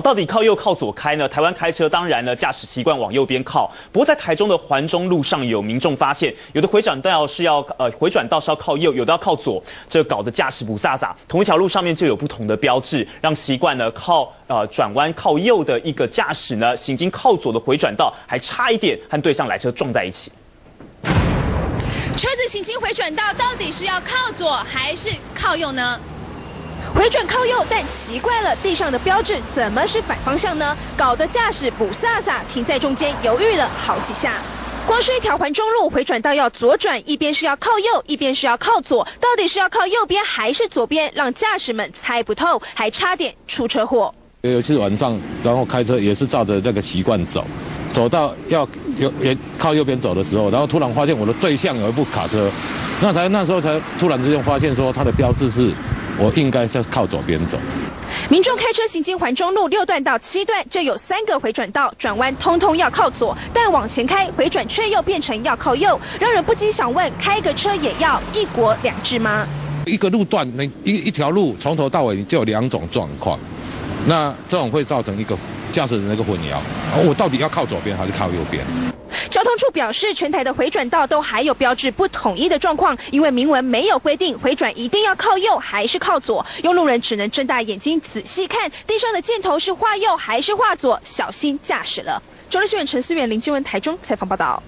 到底靠右靠左开呢？台湾开车当然呢，驾驶习惯往右边靠。不过在台中的环中路上，有民众发现，有的回转道是要呃回转道是要靠右，有的要靠左，这搞得驾驶不飒飒。同一条路上面就有不同的标志，让习惯呢靠呃转弯靠右的一个驾驶呢，行经靠左的回转道，还差一点和对向来车撞在一起。车子行经回转道，到底是要靠左还是靠右呢？回转靠右，但奇怪了，地上的标志怎么是反方向呢？搞得驾驶不飒飒，停在中间犹豫了好几下。光是一条环中路回转道要左转，一边是要靠右，一边是要靠左，到底是要靠右边还是左边？让驾驶们猜不透，还差点出车祸。尤其是晚上，然后开车也是照着那个习惯走，走到要右也靠右边走的时候，然后突然发现我的对象有一部卡车，那才那时候才突然之间发现说它的标志是。我应该是靠左边走。民众开车行经环中路六段到七段，这有三个回转道，转弯通通要靠左，但往前开回转却又变成要靠右，让人不禁想问：开个车也要一国两制吗？一个路段，那一一条路从头到尾就有两种状况，那这种会造成一个驾驶人的一个混淆。我到底要靠左边还是靠右边？交通处表示，全台的回转道都还有标志不统一的状况，因为明文没有规定回转一定要靠右还是靠左，用路人只能睁大眼睛仔细看地上的箭头是画右还是画左，小心驾驶了。中立新闻陈思远、林静文台中采访报道。